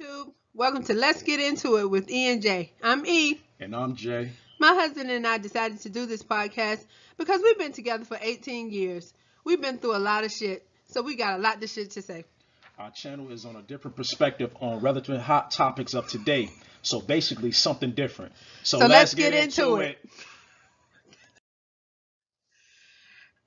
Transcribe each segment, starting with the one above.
YouTube. Welcome to Let's Get Into It with E and J. I'm E. And I'm Jay. My husband and I decided to do this podcast because we've been together for 18 years. We've been through a lot of shit, so we got a lot of shit to say. Our channel is on a different perspective on relatively hot topics of today. So basically something different. So, So let's, let's get into it.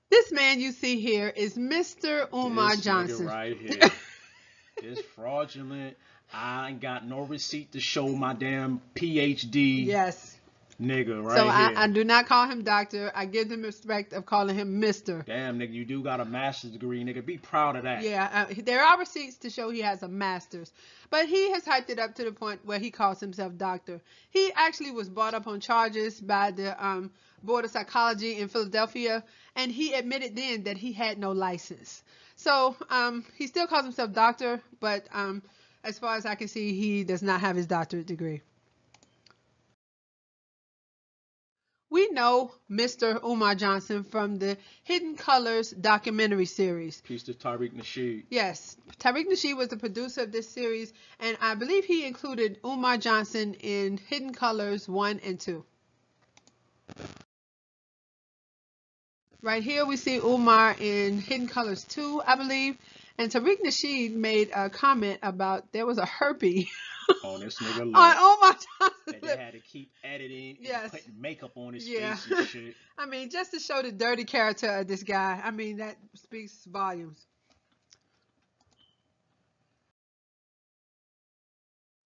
This man you see here is Mr. Umar This Johnson. right here. this fraudulent. I ain't got no receipt to show my damn PhD Yes. nigga right so here. I, I do not call him doctor. I give him respect of calling him Mr. Damn nigga, you do got a master's degree, nigga. Be proud of that. Yeah, uh, there are receipts to show he has a master's, but he has hyped it up to the point where he calls himself doctor. He actually was brought up on charges by the um, Board of Psychology in Philadelphia, and he admitted then that he had no license. So um, he still calls himself doctor, but um, as far as I can see, he does not have his doctorate degree. We know Mr. Umar Johnson from the Hidden Colors documentary series. Peace to Tariq Nasheed. Yes, Tariq Nasheed was the producer of this series, and I believe he included Umar Johnson in Hidden Colors 1 and 2. Right here we see Umar in Hidden Colors 2, I believe, and Tariq Nasheed made a comment about there was a herpy On oh, this nigga lip. on Umar that Johnson's they had to keep editing Yes. putting makeup on his Yeah. face and shit. I mean, just to show the dirty character of this guy, I mean, that speaks volumes.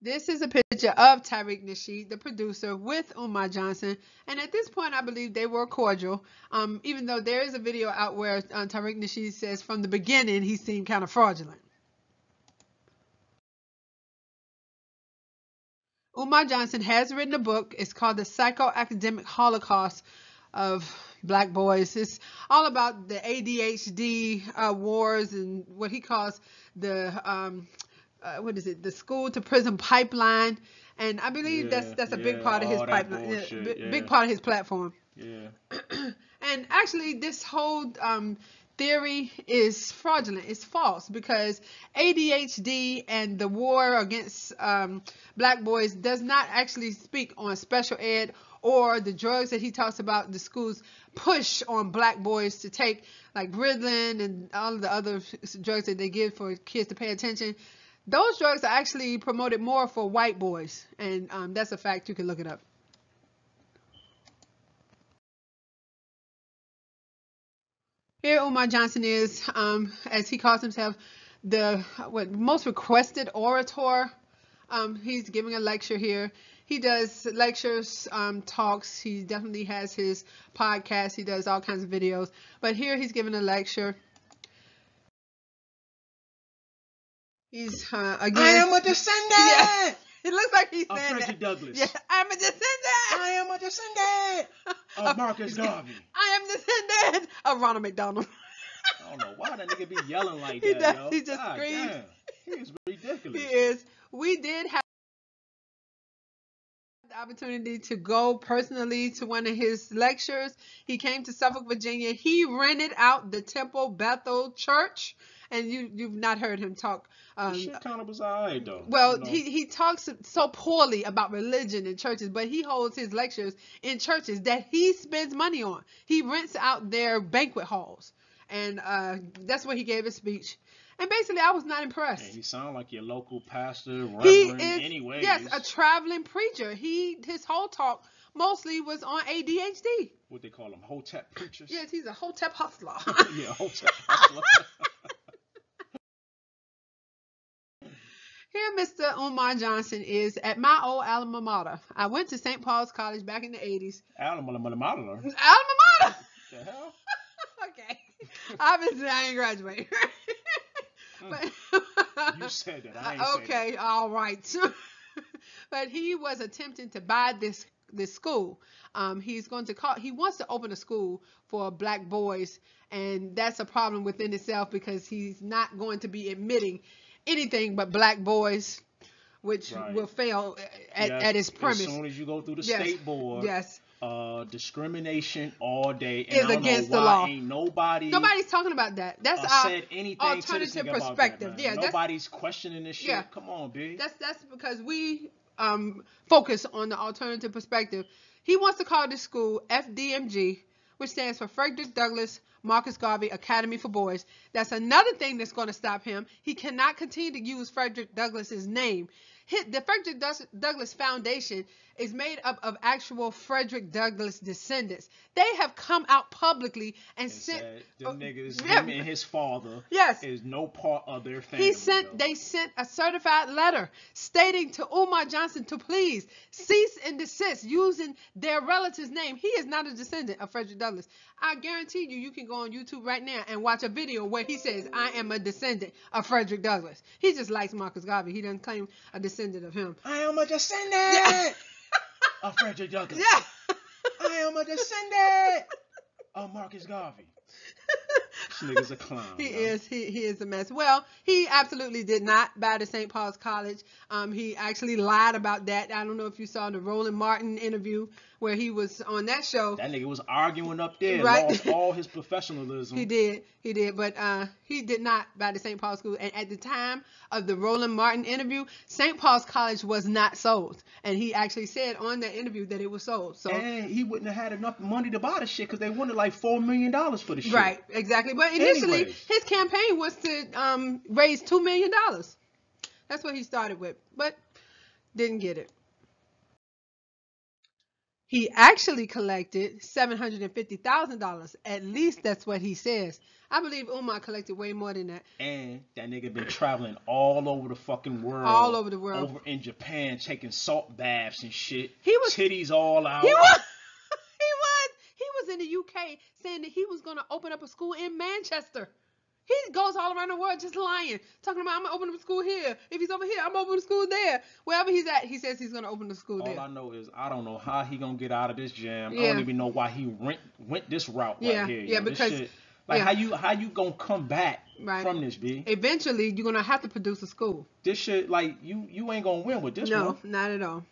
This is a picture of Tariq Nasheed, the producer, with Umar Johnson. And at this point, I believe they were cordial. Um, even though there is a video out where uh, Tariq Nasheed says from the beginning he seemed kind of fraudulent. Umar Johnson has written a book. It's called The Psychoacademic Holocaust of Black Boys. It's all about the ADHD uh, wars and what he calls the um, uh, what is it? The school to prison pipeline. And I believe that's Yeah, that's a big part of his pipeline, yeah, bullshit, big, yeah. big part of his platform. Yeah. And actually, this whole um, theory is fraudulent. It's false because ADHD and the war against um, black boys does not actually speak on special ed or the drugs that he talks about the schools push on black boys to take, like Ritalin and all of the other drugs that they give for kids to pay attention. Those drugs are actually promoted more for white boys, and um, that's a fact. You can look it up. Here, Umar Johnson is, um, as he calls himself, the what most requested orator. Um, he's giving a lecture here. He does lectures, um, talks. He definitely has his podcast. He does all kinds of videos. But here, he's giving a lecture. He's uh, again. I am a descendant Yeah. It looks like he's of saying Frederick that. Douglass. Yeah, I'm a descendant. I am a descendant of Marcus Garvey. I am descendant of Ronald McDonald. I don't know why that nigga be yelling like He that, does. yo. He just God screams. damn. He is ridiculous. He is. We did have the opportunity to go personally to one of his lectures. He came to Suffolk, Virginia. He rented out the Temple Bethel Church, and you you've not heard him talk. Um, shit kind of was alright though. well, you know? he, he talks so poorly about religion and churches, but he holds his lectures in churches that he spends money on. He rents out their banquet halls, and uh, that's where he gave his speech. And basically, I was not impressed. He sound like your local pastor, reverend, He is anyway. yes, a traveling preacher. He his whole talk mostly was on ADHD. what they call them, hotep preachers. Yes, he's a hotep hustler. yeah, hotep. hustler. Here, Mr. Umar Johnson is at my old alma mater. I went to St. Paul's College back in the 80s. Alma Alma Alma. Alma mater! The hell? okay. Obviously, I ain't graduating. but, You said that. I ain't okay, all right. but he was attempting to buy this this school. Um, he's going to call. He wants to open a school for black boys, and that's a problem within itself because he's not going to be admitting anything but black boys, which Right. will fail at, Yes, at his premise. As soon as you go through the Yes, state board, Yes. uh, discrimination all day. And Is against the law. Ain't nobody Nobody's talking about that. That's uh, our said anything alternative that, perspective. man. Yeah, nobody's questioning this shit. Yeah. Come on, B. That's that's because we um, focus on the alternative perspective. He wants to call this school FDMG, which stands for Frederick Douglass Marcus Garvey Academy for Boys. That's another thing that's going to stop him. He cannot continue to use Frederick Douglass's name. The Frederick Douglass- Foundation is made up of actual Frederick Douglass descendants. They have come out publicly and, And sent. said the uh, niggas, yeah. him and his father, Yes. is no part of their family. He sent yo. they sent a certified letter stating to Umar Johnson to please cease and desist using their relative's name. He is not a descendant of Frederick Douglass. I guarantee you you can go on YouTube right now and watch a video where he says I am a descendant of Frederick Douglass. He just likes Marcus Garvey. He doesn't claim a descendant of him. I am a descendant Yeah. of Frederick Douglass. Yeah. I am a descendant of Marcus Garvey. This nigga's a clown. He is. He, he is a mess. Well, he absolutely did not buy the St. Paul's College. Um, he actually lied about that. I don't know if you saw the Roland Martin interview where he was on that show. That nigga was arguing up there, Right. lost all his professionalism. He did, he did, but uh, he did not buy the St. Paul School. And at the time of the Roland Martin interview, St. Paul's College was not sold, and he actually said on that interview that it was sold. So, And he wouldn't have had enough money to buy the shit because they wanted like four million dollars for the shit. right, exactly. But initially, Anyways. his campaign was to um, raise two million dollars. That's what he started with, but didn't get it. He actually collected seven hundred and fifty thousand dollars. At least that's what he says. I believe Umar collected way more than that. And that nigga been traveling all over the fucking world. All over the world. Over in Japan, taking salt baths and shit. He was- titties all out. He was. He was. He was in the UK saying that he was going to open up a school in Manchester. He goes all around the world just lying, talking about I'm gonna open up a school here. If he's over here, I'm opening a school there. Wherever he's at, he says he's gonna open a school All there. All I know is I don't know how he gonna get out of this jam. I don't even know why he went went this route Yeah, right here. yeah, yo. Because- shit- like yeah. how you how you gonna come back Right. from this, B? Eventually, you're gonna have to produce a school. This shit like you you ain't gonna win with this no, one. not at all.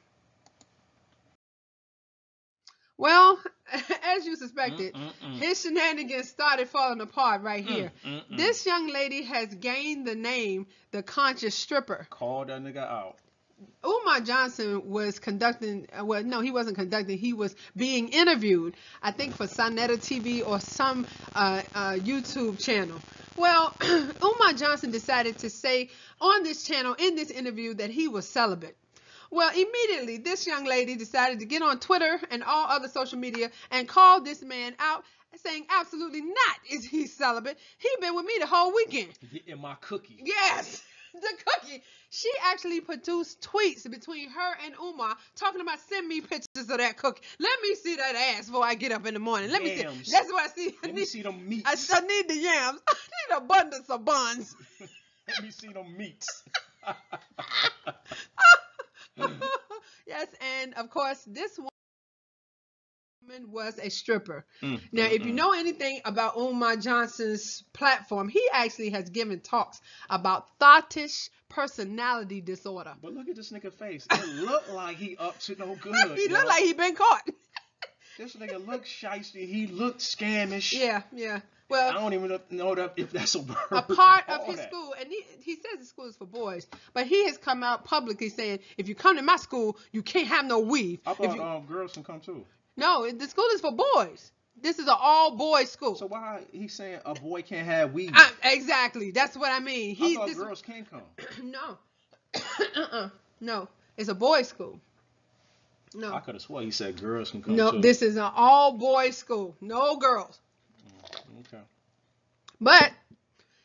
Well, as you suspected, Mm-mm-mm. his shenanigans started falling apart right here. Mm-mm-mm. This young lady has gained the name the conscious stripper. Call that nigga out. Umar Johnson was conducting, uh, well, no, he wasn't conducting. He was being interviewed, I think, for Sonetta TV or some uh, uh, YouTube channel. Well, Umar Johnson decided to say on this channel in this interview that he was celibate. Well, immediately, this young lady decided to get on Twitter and all other social media and call this man out, saying absolutely not is he celibate. He been with me the whole weekend. Getting my cookie. Yes, the cookie. She actually produced tweets between her and Umar talking about send me pictures of that cookie. Let me see that ass before I get up in the morning. Let me see. That's what I see. I Let me see them meats. I, I need the yams. I need abundance of buns. Let me see them meats. yes, and of course, this woman was a stripper. Mm, Now, mm, if you know anything about Umar Johnson's platform, he actually has given talks about thoughtish personality disorder. But look at this nigga face. It looked like he up to no good. he looked like he been caught. This nigga look shisty. He looked scamish. yeah, yeah. I don't even know if that's a word. a part of his that. school, and he, he says the school is for boys, but he has come out publicly saying, if you come to my school, you can't have no weave. I If thought you, um, girls can come too. no, the school is for boys. This is an all boys school. So why he saying a boy can't have weed? Uh, exactly. That's what I mean. I He thought this, girls can come. no, uh-uh. no. It's a boys' school. No. I could have swore he said girls can come no. too. This is an all boys' school. No girls. Okay. But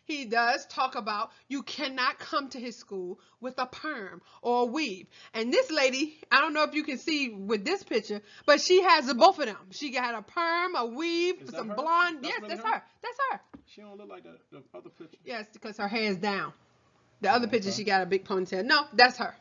he does talk about you cannot come to his school with a perm or a weave. And this lady, I don't know if you can see with this picture, but she has both of them. She got a perm, a weave, some her? blonde. That's yes, really that's her? her. That's her. She don't look like the, the other picture. Yes, because her hair is down. The other oh, picture, Okay. she got a big ponytail. No, that's her.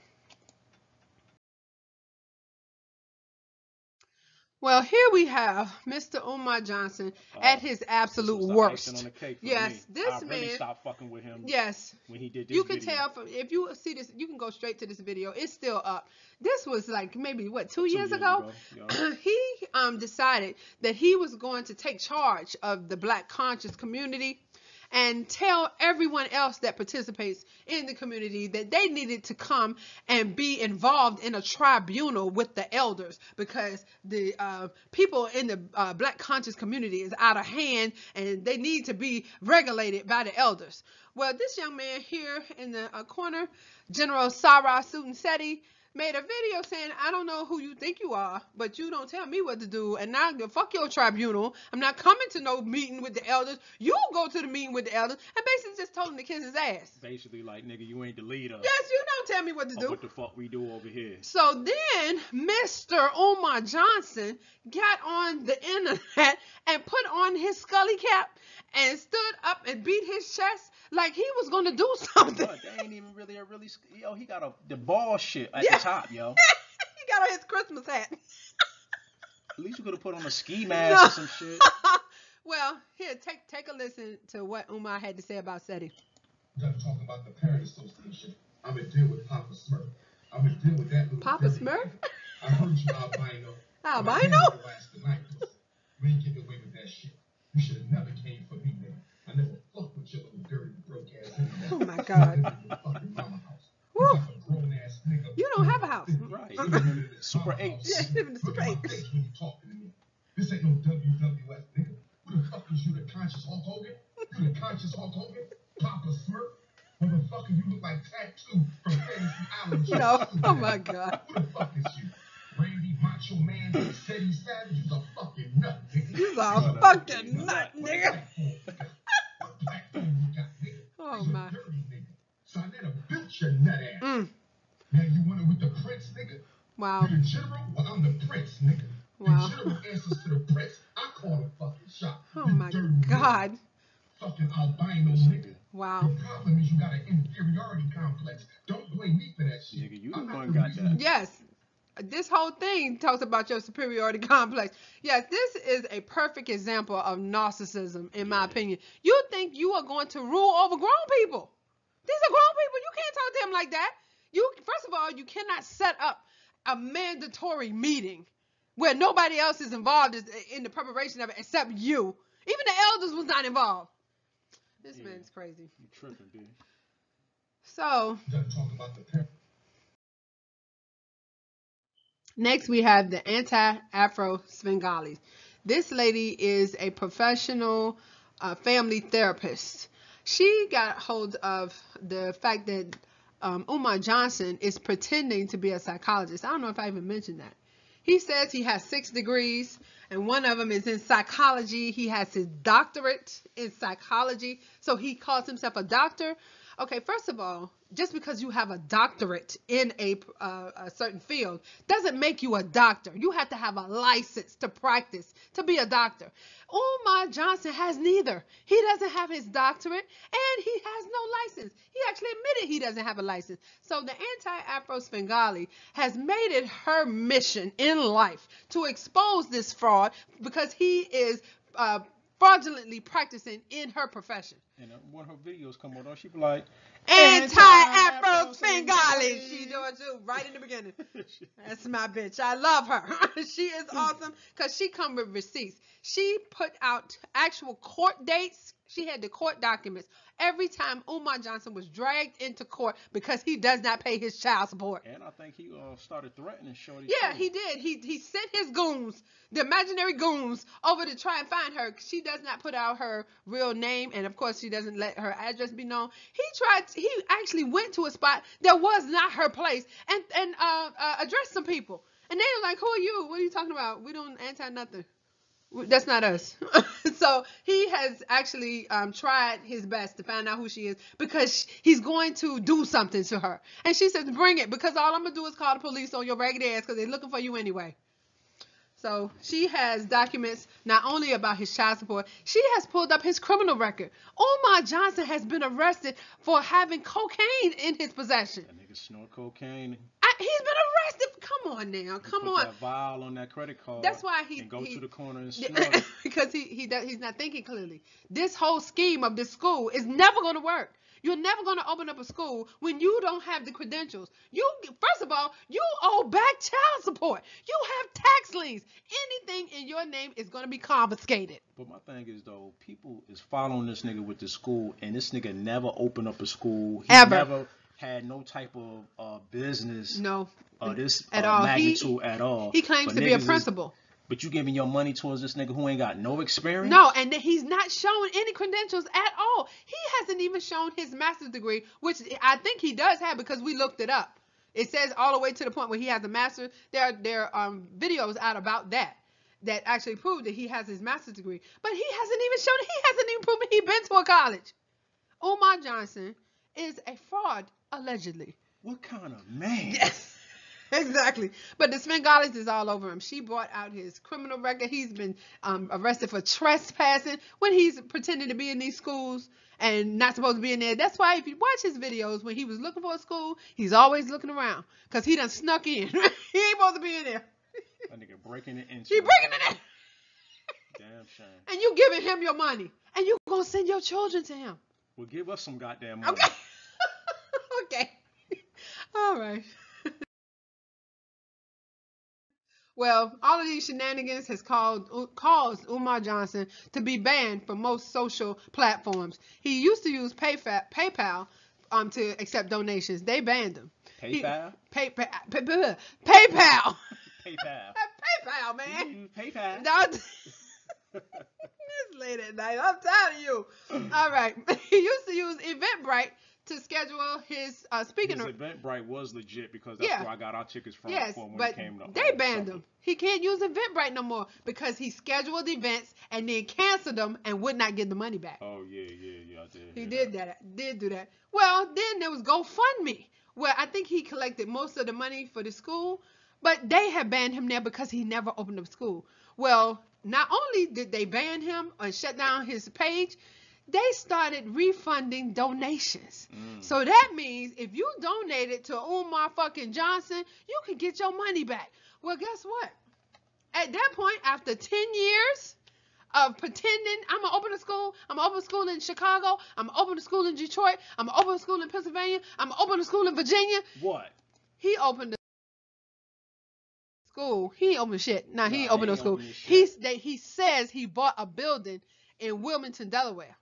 Well, here we have Mr. Umar Johnson at his absolute worst. on the cake for Yes, me. this I really man- stopped fucking with him Yes, when he did this you can video. tell from if you see this, you can go straight to this video. It's still up. This was like maybe what two, Two years, ago. yeah. he um decided that he was going to take charge of the black conscious community and tell everyone else that participates in the community that they needed to come and be involved in a tribunal with the elders because the uh, people in the uh, black conscious community is out of hand and they need to be regulated by the elders. Well, this young man here in the uh, corner, General Sarah Sutanseti, made a video saying, I don't know who you think you are, but you don't tell me what to do. And now, fuck your tribunal. I'm not coming to no meeting with the elders. You go to the meeting with the elders. And basically just told him to kiss his ass. Basically, like nigga, you ain't the leader Yes, you don't tell me what to do. what the fuck we do over here. So then Mr. Umar Johnson got on the internet and put on his scully cap and stood up and beat his chest like he was going to do oh, something. But they ain't even really a really yo. He got a the ball shit at Yeah. the top, yo. he got on his Christmas hat. At least you could have put on a ski mask or some shit. well, here, take take a listen to what Umar had to say about SETI. Done talking about the parent association. I'm gonna deal with Papa Smurf. I'm gonna deal with that little Papa dirty Smurf? I heard you albino. Albino? My last tonight, pussy. You ain't getting away with that shit. You should have never came for me, nigga. I never fucked with your little dirty broke ass nigga. Oh my God. You live in your fucking mama house. Woo. You like a grown ass nigga. You don't have a house. Right. You live in this Super mama eight. house. Yeah, you in the Look super eight. my face when you talking to me. This ain't no WWF, nigga. Who the fuck is you, the conscious Hulk Hogan? You the conscious Hulk Hogan? Papa Smurf? Motherfucker, you look like Tattoo from Fantasy Island. You No. Oh my God. Who the fuck is you? Randy Macho Man, Teddy Savage, you's a fucking nut, nigga. You's a fucking nut, nigga. platform you got? What platform you got, nigga? Oh, You's a my. dirty nigga. So I never built your nut ass. Mm. Now you want it with the prince, nigga? Wow. You the general? Well, I'm the prince, nigga. Wow. The general answers to the prince. I call the fucking shot. Oh You my dirty nigga. God. Fucking albino nigga. Wow. The problem is you got an inferiority complex. Don't blame me for that shit. Nigga, you I'm the one got that. Yes. This whole thing talks about your superiority complex. Yes, this is a perfect example of narcissism, in my opinion. You think you are going to rule over grown people. These are grown people. You can't talk to them like that. You first of all, you cannot set up a mandatory meeting where nobody else is involved in the preparation of it except you. Even the elders was not involved. This Yeah. man's crazy. You tripping, dude. So Done talking about the. Next, we have the anti-Afro Svengali. This lady is a professional uh, family therapist. She got hold of the fact that um, Umar Johnson is pretending to be a psychologist. I don't know if I even mentioned that. He says he has six degrees, and one of them is in psychology. He has his doctorate in psychology, so he calls himself a doctor. Okay, first of all, just because you have a doctorate in a, uh, a certain field doesn't make you a doctor. You have to have a license to practice to be a doctor. Umar Johnson has neither. He doesn't have his doctorate and he has no license. He actually admitted he doesn't have a license. So the anti-Afro Svengali has made it her mission in life to expose this fraud because he is uh, fraudulently practicing in her profession. And uh, when her videos come on, she be like, Anti-Afro Svengali. She do it too, right in the beginning. That's my bitch. I love her. she is awesome because she come with receipts. She put out actual court dates. She had the court documents every time Umar Johnson was dragged into court because he does not pay his child support. and I think he uh, started threatening Shorty. Yeah, too. he did. He he sent his goons, the imaginary goons, over to try and find her. She does not put out her real name, and of course, she doesn't let her address be known. He tried. He actually went to a spot that was not her place, and and uh, uh addressed some people. And they were like, "Who are you? What are you talking about? We don't anti nothing. That's not us." so he has actually um, tried his best to find out who she is because he's going to do something to her. And she says, "Bring it, because all I'm gonna do is call the police on your ragged ass because they're looking for you anyway." So she has documents not only about his child support, she has pulled up his criminal record. Umar Johnson has been arrested for having cocaine in his possession. That nigga snort cocaine. I, he's been arrested. Come on now, come on. That vial on that credit card. That's why he- go he- to the corner and snort. because he he does, he's not thinking clearly. This whole scheme of this school is never going to work. You're never going to open up a school when you don't have the credentials. You first of all, you owe back child support. You have tax liens. Anything in your name is going to be confiscated. But my thing is though, people is following this nigga with the school, and this nigga never opened up a school. He Ever. never had no type of uh, business No, of this At uh, all. He- at all. he claims But to be a niggas is- principal. But you giving your money towards this nigga who ain't got no experience. No, and he's not showing any credentials at all. He hasn't even shown his master's degree, which I think he does have because we looked it up. It says all the way to the point where he has a master. There are there are um, videos out about that that actually prove that he has his master's degree, but he hasn't even shown. He hasn't even proven he been to a college. Umar Johnson is a fraud allegedly. What kind of man? Yes, exactly. But the Svengalis is all over him. She brought out his criminal record. He's been um, arrested for trespassing when he's pretending to be in these schools and not supposed to be in there. That's why if you watch his videos when he was looking for a school, he's always looking around because he done snuck in. he ain't supposed to be in there. That nigga breaking it into. He breaking it in. Damn shame. And you giving him your money. And you gonna send your children to him. Well, give us some goddamn money. Okay. okay. All right. Well, all of these shenanigans has called, caused Umar Johnson to be banned from most social platforms. He used to use PayFa- PayPal um, to accept donations. They banned him. He- PayPal. Pay, pay, pay, pay, PayPal. PayPal. PayPal, man. You use PayPal. It's late at night. I'm tired of you. All right. He used to use Eventbrite to schedule his uh, speaking. His Eventbrite was legit because that's Yeah. where I got our tickets from. yes, when but it came to, they banned him. He can't use Eventbrite no more because he scheduled events and then canceled them and would not get the money back. Oh yeah, yeah, yeah. I did. He did that. Did do that. Well, then there was GoFundMe, where I think he collected most of the money for the school, but they had banned him there because he never opened up school. Well, not only did they ban him and shut down his page, they started refunding donations. Mm. So that means if you donated to Umar fucking Johnson, you could get your money back. Well, guess what? At that point, after 10 years, of pretending I'm gonna open a school. I'm gonna open a school in Chicago. I'm gonna open a school in Detroit. I'm gonna open a school in Pennsylvania. I'm gonna open a school in Virginia. What? He opened a school. He ain't opened shit. Nah, he Nah, ain't opened no school. He's they, he says he bought a building in Wilmington, Delaware.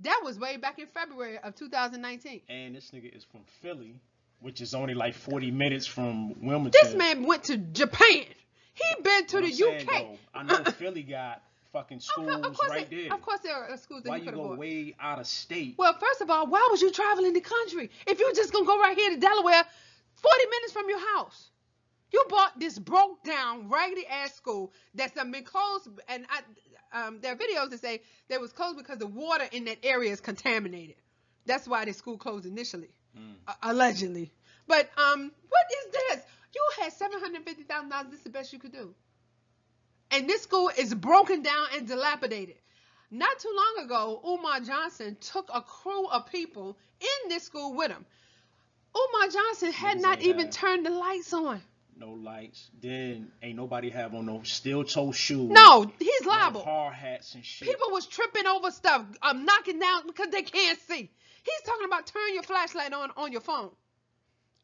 That was way back in February of 2019. And this nigga is from Philly, which is only like 40 minutes from Wilmington. This man went to Japan. He been to the saying, UK. though, I know uh-uh. Philly got fucking schools of course right there. Of course, there are schools that Why you you go afford. way out of state? Well, first of all, why would you travel in the country if you're just gonna go right here to Delaware, 40 minutes from your house? You bought this broke down, raggedy ass school that's been closed, and I, um, there are videos that say that was closed because the water in that area is contaminated. That's why the school closed initially, Mm. uh, allegedly. But um, what is this? You had seven hundred fifty thousand dollars. This is the best you could do, and this school is broken down and dilapidated. Not too long ago, Umar Johnson took a crew of people in this school with him. Umar Johnson had not even had- turned the lights on. No lights. Then ain't nobody have on no steel toe shoes. No, he's no liable. hard hats and shit. People was tripping over stuff, um, knocking down because they can't see. He's talking about turn your flashlight on on your phone.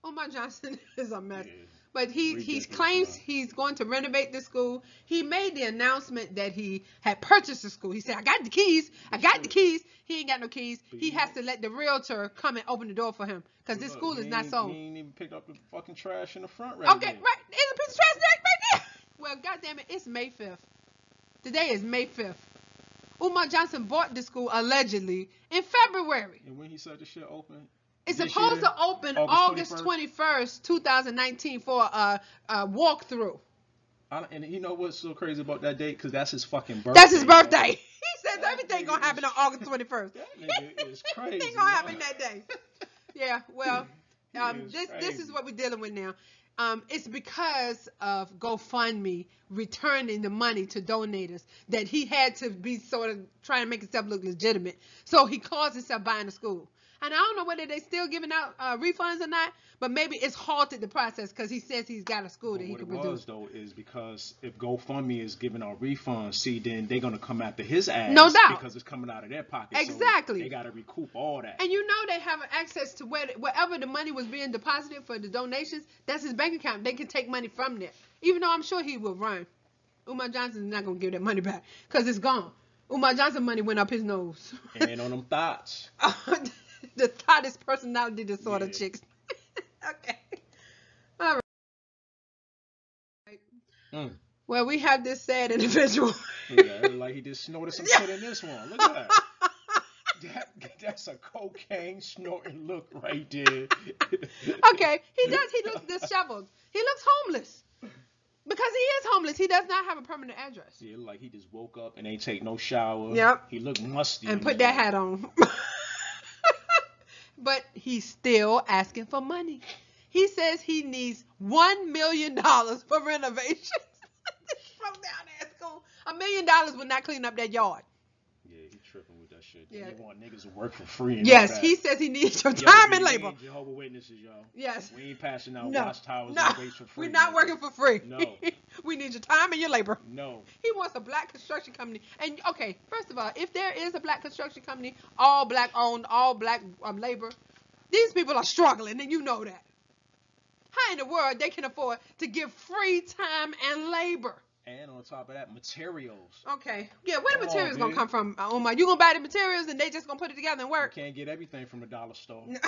Umar Johnson is a mess. Yeah. But he he claims he's going to renovate the school. He made the announcement that he had purchased the school. He said, "I got the keys. I got the keys." He ain't got no keys. He has to let the realtor come and open the door for him because this school is not sold. He ain't even picked up the fucking trash in the front right Okay, there. right. There's a piece of trash right, right there. Well, goddamn it, it's May 5th. Today is May 5th. Umar Johnson bought the school allegedly in February. And when he said the shit open, It's supposed year, to open August August 21st? 21st, 2019 for a, a walkthrough. I, and you know what's so crazy about that date? Because that's his fucking birthday. That's his birthday. He says That everything gonna happen is- on August 21st. That nigga is crazy. Everything gonna happen that day. Yeah, well, um, is this this is what we're dealing with now. Um, it's because of GoFundMe returning the money to donators that he had to be sort of trying to make himself look legitimate. So he calls himself buying a school. and I don't know whether they're still giving out uh, refunds or not, but maybe it's halted the process because he says he's got a school that he what can it was produce. though is because if GoFundMe is giving out refunds, see, then they're gonna come after his ass. No doubt. Because it's coming out of their pocket. so Exactly. they gotta recoup all that. And you know they have access to where wherever the money was being deposited for the donations, that's his bank account. They can take money from there. Even though I'm sure he will run. Umar Johnson is not gonna give that money back because it's gone. Umar Johnson money went up his nose. and on them thoughts. the hottest personality disorder Yeah. chicks. okay. All right. Mm. Well, we have this sad individual. Yeah, like he just snorted some shit in this one. Look at that. that that's a cocaine snorting look right there. okay, he does. He looks disheveled. He looks homeless because he is homeless. He does not have a permanent address. Yeah, like he just woke up and ain't take no shower. Yep. He looked musty. and put that hat on. but he's still asking for money. He says he needs one million dollars for renovations. From down at school, a million dollars would not clean up that yard. Yeah, he tripping with that shit. Yeah. They want niggas to work for free. And Yes, he says he needs your time we and labor. Jehovah Witnesses, yo. Yes. We ain't passing out No, watchtowers no, and for free. we're not nigga. working for free. No. we need your time and your labor. No. He wants a black construction company. And okay, first of all, if there is a black construction company, all black owned, all black um, labor, these people are struggling, and you know that. How in the world they can afford to give free time and labor? And on top of that, materials. Okay, yeah, where the Come on, materials gonna come from? Uh, Umar, you gonna buy the materials and they just gonna put it together and work? You can't get everything from a dollar store. You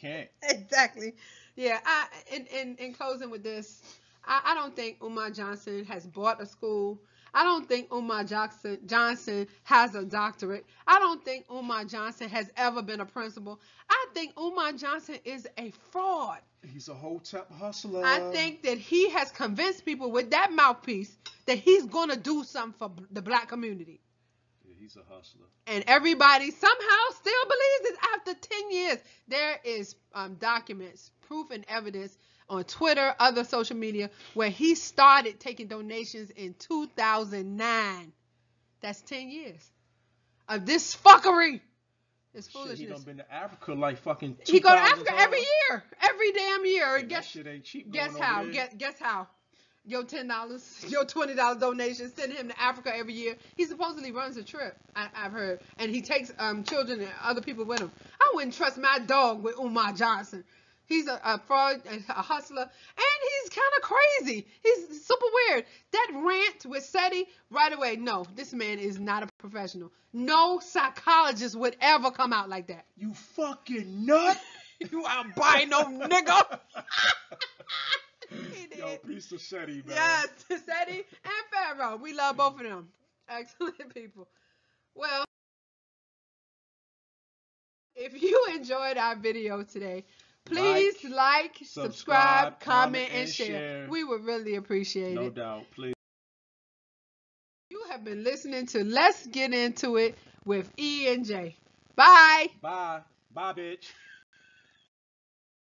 can't. exactly. Yeah. I in in in closing with this, I, I don't think Umar Johnson has bought a school. I don't think Umar Johnson Johnson has a doctorate. I don't think Umar Johnson has ever been a principal. I think Umar Johnson is a fraud. He's a hotep hustler. I think that he has convinced people with that mouthpiece that he's gonna do something for the black community. Yeah, he's a hustler. and everybody somehow still believes it after 10 years there is um, documents proof and evidence on twitter other social media where he started taking donations in 2009 that's 10 years of this fuckery this Shit, he foolishness done been to Africa like fucking. he go to 2000 africa every year every damn year Yeah, guess that shit ain't cheap. Guess how? Guess, guess how? Your ten dollars, your twenty dollars donation, send him to Africa every year. He supposedly runs a trip. I, I've heard, and he takes um children and other people with him. I wouldn't trust my dog with Umar Johnson. He's a, a fraud, and a hustler, and he's kind of crazy. He's super weird. That rant with SETI right away. No, this man is not a professional. No psychologist would ever come out like that. You fucking nut. You albino nigga. Yo, piece of SETI, man. Yes, Teddy and Pharaoh. We love both of them. Excellent people. Well, if you enjoyed our video today, please like, subscribe, subscribe, comment, and share. share. We would really appreciate No it. No doubt. Please. You have been listening to Let's Get Into It with E and J. Bye. Bye. Bye, bitch.